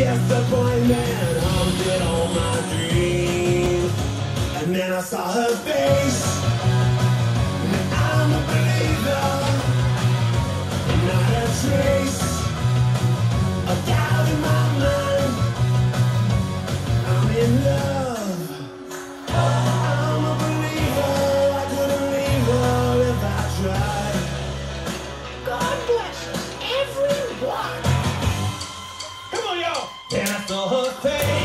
disappointment haunted all my dreams. And then I saw her face. Then I saw her face.